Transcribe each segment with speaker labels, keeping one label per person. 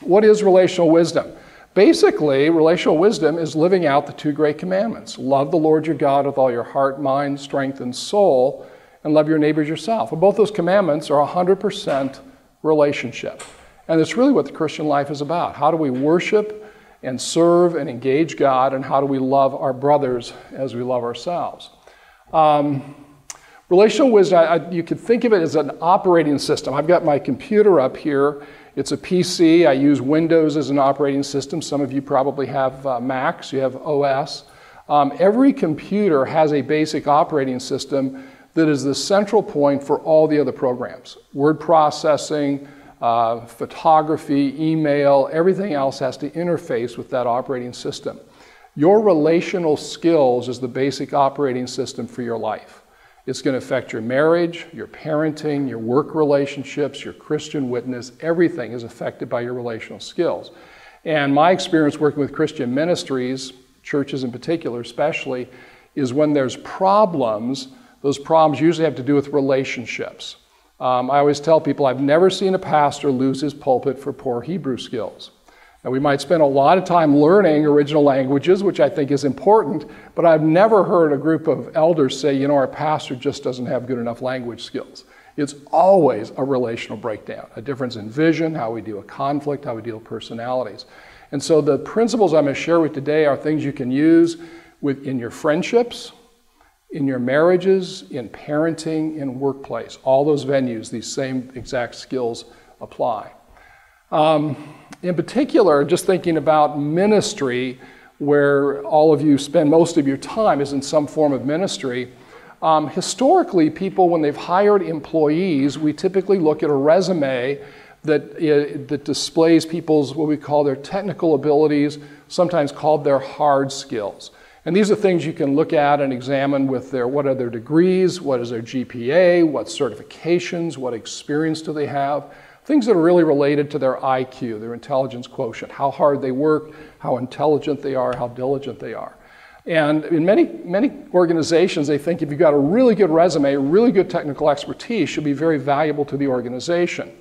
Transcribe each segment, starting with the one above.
Speaker 1: what is relational wisdom? Basically, relational wisdom is living out the two great commandments love the Lord your God with all your heart, mind, strength, and soul, and love your neighbors yourself. Well, both those commandments are 100% relationship. And it's really what the Christian life is about. How do we worship and serve and engage God, and how do we love our brothers as we love ourselves? Um, relational wisdom, I, I, you could think of it as an operating system. I've got my computer up here. It's a PC. I use Windows as an operating system. Some of you probably have uh, Macs, you have OS. Um, every computer has a basic operating system that is the central point for all the other programs word processing, uh, photography, email, everything else has to interface with that operating system. Your relational skills is the basic operating system for your life. It's going to affect your marriage, your parenting, your work relationships, your Christian witness. Everything is affected by your relational skills. And my experience working with Christian ministries, churches in particular, especially, is when there's problems, those problems usually have to do with relationships. Um, I always tell people I've never seen a pastor lose his pulpit for poor Hebrew skills. Now, we might spend a lot of time learning original languages, which I think is important, but I've never heard a group of elders say, you know, our pastor just doesn't have good enough language skills. It's always a relational breakdown, a difference in vision, how we deal with conflict, how we deal with personalities. And so the principles I'm going to share with today are things you can use in your friendships, in your marriages, in parenting, in workplace. All those venues, these same exact skills apply. Um, in particular, just thinking about ministry, where all of you spend most of your time is in some form of ministry. Um, historically, people, when they've hired employees, we typically look at a resume that, uh, that displays people's what we call their technical abilities, sometimes called their hard skills. And these are things you can look at and examine with their what are their degrees, what is their GPA, what certifications, what experience do they have. Things that are really related to their IQ, their intelligence quotient, how hard they work, how intelligent they are, how diligent they are. And in many, many organizations, they think if you've got a really good resume, really good technical expertise, should be very valuable to the organization.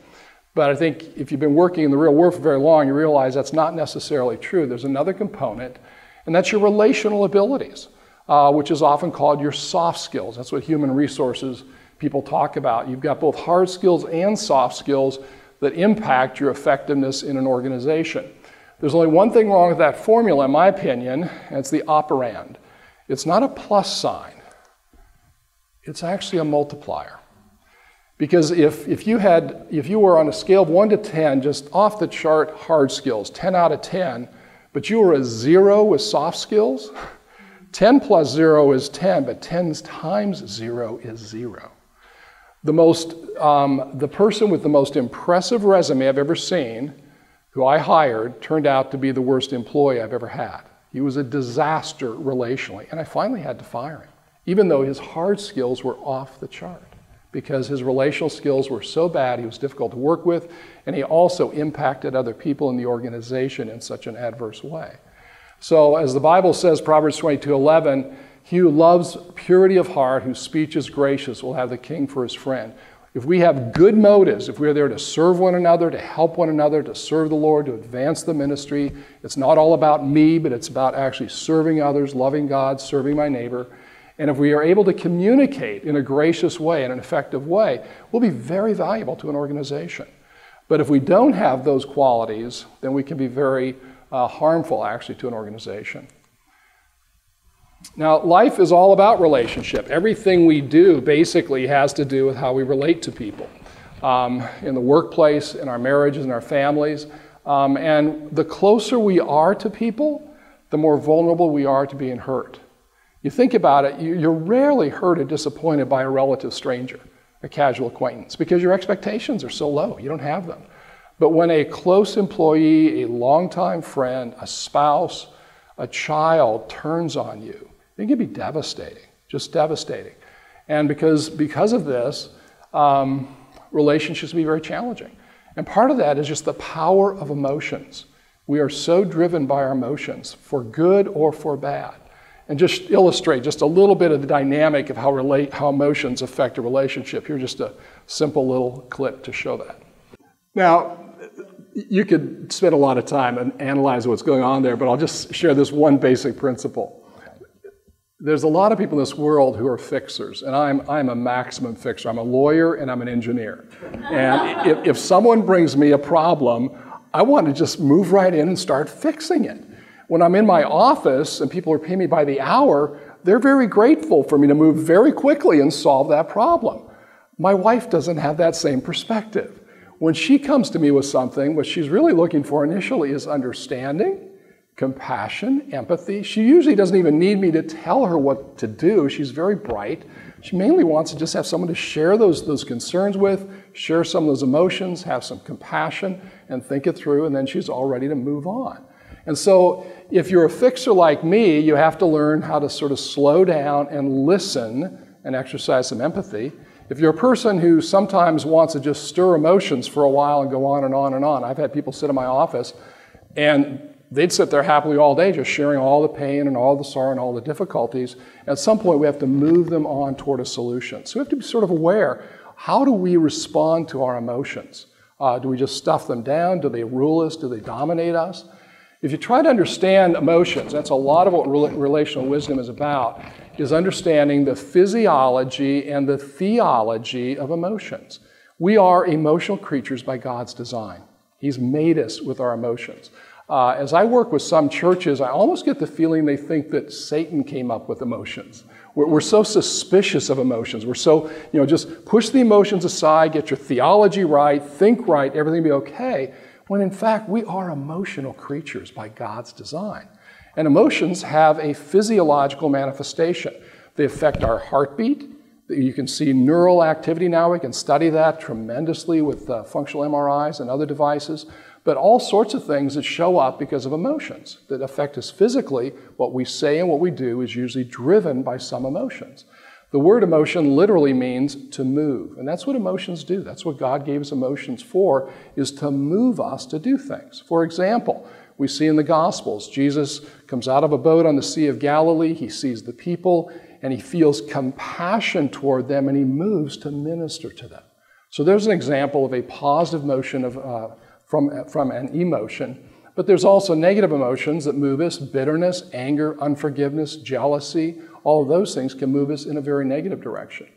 Speaker 1: But I think if you've been working in the real world for very long, you realize that's not necessarily true. There's another component and that's your relational abilities, uh, which is often called your soft skills. That's what human resources people talk about. You've got both hard skills and soft skills that impact your effectiveness in an organization. There's only one thing wrong with that formula, in my opinion, and it's the operand. It's not a plus sign, it's actually a multiplier. Because if, if, you had, if you were on a scale of 1 to 10, just off the chart hard skills, 10 out of 10, but you were a zero with soft skills, 10 plus zero is 10, but 10 times zero is zero. The, most, um, the person with the most impressive resume I've ever seen, who I hired, turned out to be the worst employee I've ever had. He was a disaster relationally, and I finally had to fire him, even though his hard skills were off the chart because his relational skills were so bad, he was difficult to work with, and he also impacted other people in the organization in such an adverse way. So, as the Bible says, Proverbs 22 11, he who loves purity of heart, whose speech is gracious, will have the king for his friend. If we have good motives, if we're there to serve one another, to help one another, to serve the Lord, to advance the ministry, it's not all about me, but it's about actually serving others, loving God, serving my neighbor and if we are able to communicate in a gracious way, in an effective way, we'll be very valuable to an organization. But if we don't have those qualities, then we can be very uh, harmful actually to an organization. Now, life is all about relationship. Everything we do basically has to do with how we relate to people um, in the workplace, in our marriages, in our families. Um, and the closer we are to people, the more vulnerable we are to being hurt. You think about it, you're rarely hurt or disappointed by a relative stranger, a casual acquaintance, because your expectations are so low. You don't have them. But when a close employee, a longtime friend, a spouse, a child turns on you, it can be devastating, just devastating. And because, because of this, um, relationships can be very challenging. And part of that is just the power of emotions. We are so driven by our emotions, for good or for bad and just illustrate just a little bit of the dynamic of how, relate, how emotions affect a relationship. Here's just a simple little clip to show that. Now, you could spend a lot of time and analyze what's going on there, but I'll just share this one basic principle. There's a lot of people in this world who are fixers, and I'm, I'm a maximum fixer. I'm a lawyer and I'm an engineer. And if, if someone brings me a problem, I want to just move right in and start fixing it. When I'm in my office and people are paying me by the hour, they're very grateful for me to move very quickly and solve that problem. My wife doesn't have that same perspective. When she comes to me with something, what she's really looking for initially is understanding, compassion, empathy. She usually doesn't even need me to tell her what to do. She's very bright. She mainly wants to just have someone to share those, those concerns with, share some of those emotions, have some compassion, and think it through, and then she's all ready to move on. And so, if you're a fixer like me, you have to learn how to sort of slow down and listen and exercise some empathy. If you're a person who sometimes wants to just stir emotions for a while and go on and on and on, I've had people sit in my office and they'd sit there happily all day just sharing all the pain and all the sorrow and all the difficulties. At some point, we have to move them on toward a solution. So we have to be sort of aware how do we respond to our emotions? Uh, do we just stuff them down? Do they rule us? Do they dominate us? If you try to understand emotions, that's a lot of what relational wisdom is about, is understanding the physiology and the theology of emotions. We are emotional creatures by God's design. He's made us with our emotions. Uh, as I work with some churches, I almost get the feeling they think that Satan came up with emotions. We're, we're, so suspicious of emotions. We're so, you know, just push the emotions aside, get your theology right, think right, everything will be okay when in fact we are emotional creatures by God's design. And emotions have a physiological manifestation. They affect our heartbeat. You can see neural activity now. We can study that tremendously with uh, functional MRIs and other devices. But all sorts of things that show up because of emotions that affect us physically. What we say and what we do is usually driven by some emotions. The word emotion literally means to move. And that's what emotions do. That's what God gave us emotions for, is to move us to do things. For example, we see in the Gospels, Jesus comes out of a boat on the Sea of Galilee, he sees the people, and he feels compassion toward them, and he moves to minister to them. So there's an example of a positive motion of, uh, from, from an emotion. But there's also negative emotions that move us bitterness, anger, unforgiveness, jealousy, all of those things can move us in a very negative direction.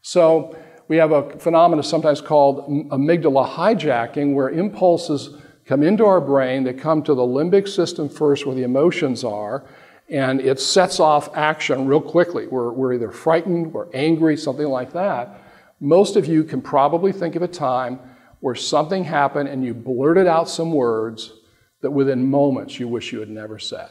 Speaker 1: So we have a phenomenon sometimes called amygdala hijacking, where impulses come into our brain, they come to the limbic system first, where the emotions are, and it sets off action real quickly. We're, we're either frightened, we're angry, something like that. Most of you can probably think of a time where something happened and you blurted out some words that within moments you wish you had never said.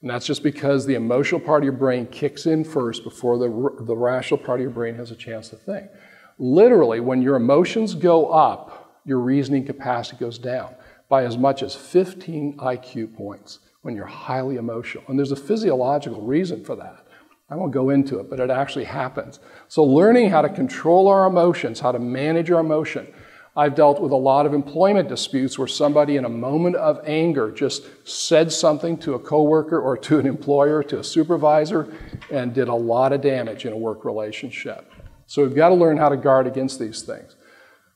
Speaker 1: And that's just because the emotional part of your brain kicks in first before the, the rational part of your brain has a chance to think. Literally, when your emotions go up, your reasoning capacity goes down by as much as 15 IQ points when you're highly emotional. And there's a physiological reason for that. I won't go into it, but it actually happens. So, learning how to control our emotions, how to manage our emotion, I've dealt with a lot of employment disputes where somebody, in a moment of anger, just said something to a coworker or to an employer, to a supervisor, and did a lot of damage in a work relationship. So we've got to learn how to guard against these things.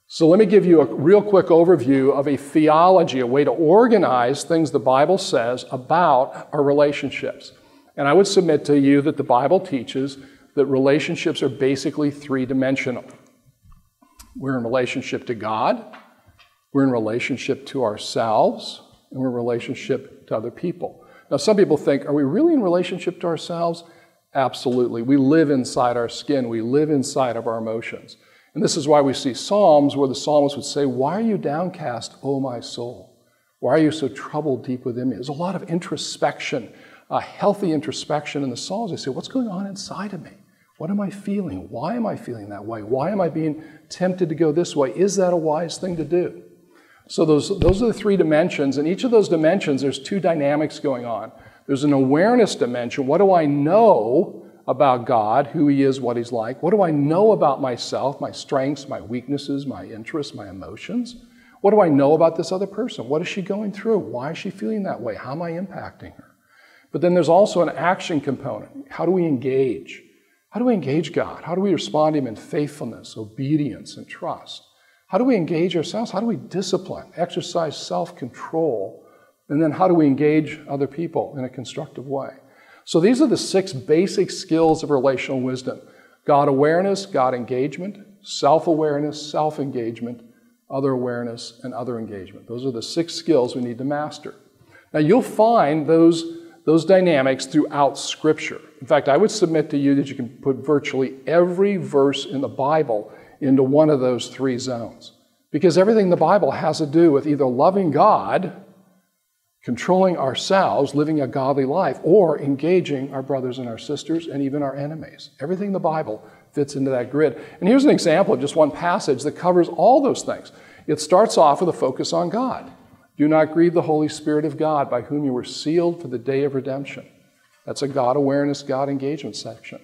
Speaker 1: So let me give you a real quick overview of a theology, a way to organize things the Bible says about our relationships. And I would submit to you that the Bible teaches that relationships are basically three dimensional. We're in relationship to God, we're in relationship to ourselves, and we're in relationship to other people. Now, some people think, are we really in relationship to ourselves? Absolutely. We live inside our skin, we live inside of our emotions. And this is why we see Psalms where the psalmist would say, Why are you downcast, O my soul? Why are you so troubled deep within me? There's a lot of introspection, a healthy introspection in the Psalms. They say, What's going on inside of me? What am I feeling? Why am I feeling that way? Why am I being tempted to go this way? Is that a wise thing to do? So, those, those are the three dimensions. And each of those dimensions, there's two dynamics going on. There's an awareness dimension. What do I know about God, who He is, what He's like? What do I know about myself, my strengths, my weaknesses, my interests, my emotions? What do I know about this other person? What is she going through? Why is she feeling that way? How am I impacting her? But then there's also an action component. How do we engage? How do we engage God? How do we respond to Him in faithfulness, obedience, and trust? How do we engage ourselves? How do we discipline, exercise self control? And then how do we engage other people in a constructive way? So these are the six basic skills of relational wisdom God awareness, God engagement, self awareness, self engagement, other awareness, and other engagement. Those are the six skills we need to master. Now, you'll find those, those dynamics throughout Scripture. In fact, I would submit to you that you can put virtually every verse in the Bible into one of those three zones. Because everything in the Bible has to do with either loving God, controlling ourselves, living a godly life, or engaging our brothers and our sisters and even our enemies. Everything in the Bible fits into that grid. And here's an example of just one passage that covers all those things. It starts off with a focus on God. Do not grieve the Holy Spirit of God, by whom you were sealed for the day of redemption. That's a God awareness, God engagement section.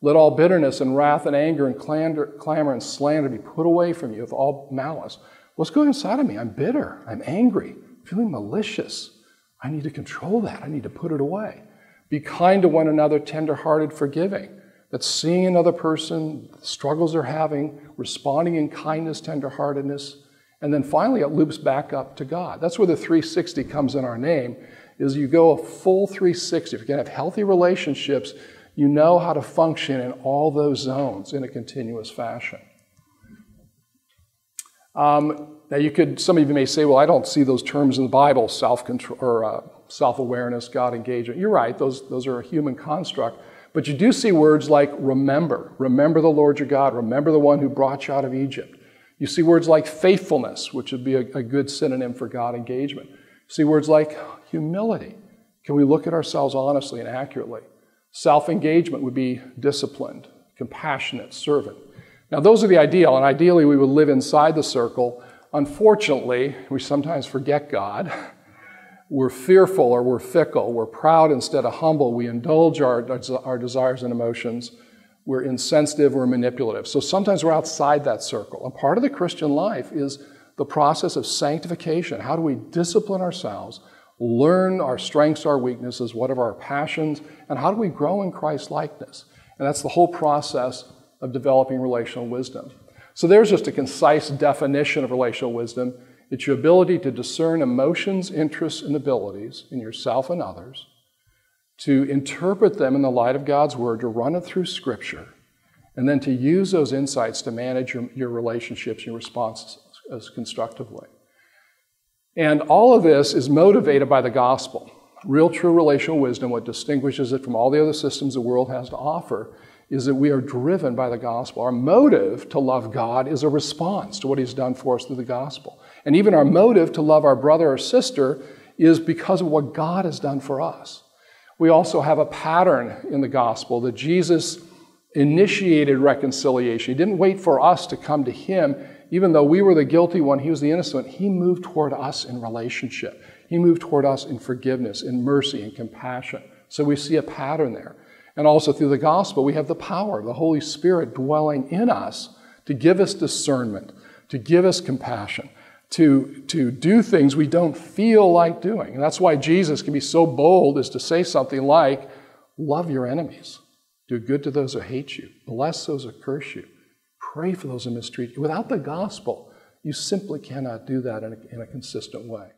Speaker 1: Let all bitterness and wrath and anger and clamor and slander be put away from you with all malice. What's going inside of me? I'm bitter. I'm angry, feeling malicious. I need to control that. I need to put it away. Be kind to one another, tenderhearted, forgiving. That's seeing another person, the struggles they're having, responding in kindness, tenderheartedness, and then finally it loops back up to God. That's where the 360 comes in our name, is you go a full 360. If you can have healthy relationships, you know how to function in all those zones in a continuous fashion. Um, now, you could, some of you may say, well, I don't see those terms in the Bible, self control or uh, self awareness, God engagement. You're right, those, those are a human construct. But you do see words like remember. Remember the Lord your God. Remember the one who brought you out of Egypt. You see words like faithfulness, which would be a, a good synonym for God engagement. You see words like humility. Can we look at ourselves honestly and accurately? Self engagement would be disciplined, compassionate, servant. Now, those are the ideal, and ideally we would live inside the circle. Unfortunately, we sometimes forget God. We're fearful or we're fickle. We're proud instead of humble. We indulge our, our desires and emotions. We're insensitive. We're manipulative. So sometimes we're outside that circle. And part of the Christian life is the process of sanctification. How do we discipline ourselves, learn our strengths, our weaknesses, what are our passions, and how do we grow in Christ likeness? And that's the whole process of developing relational wisdom. So there's just a concise definition of relational wisdom. It's your ability to discern emotions, interests, and abilities in yourself and others, to interpret them in the light of God's Word, to run it through Scripture, and then to use those insights to manage your, your relationships, your responses as constructively. And all of this is motivated by the gospel. Real, true relational wisdom, what distinguishes it from all the other systems the world has to offer, is that we are driven by the gospel. Our motive to love God is a response to what He's done for us through the gospel. And even our motive to love our brother or sister is because of what God has done for us. We also have a pattern in the gospel that Jesus initiated reconciliation. He didn't wait for us to come to Him. Even though we were the guilty one, He was the innocent. He moved toward us in relationship. He moved toward us in forgiveness, in mercy, in compassion. So we see a pattern there. And also through the gospel, we have the power of the Holy Spirit dwelling in us to give us discernment, to give us compassion, to, to do things we don't feel like doing. And that's why Jesus can be so bold as to say something like, Love your enemies, do good to those who hate you, bless those who curse you, pray for those who mistreat you. Without the gospel, you simply cannot do that in a, in a consistent way.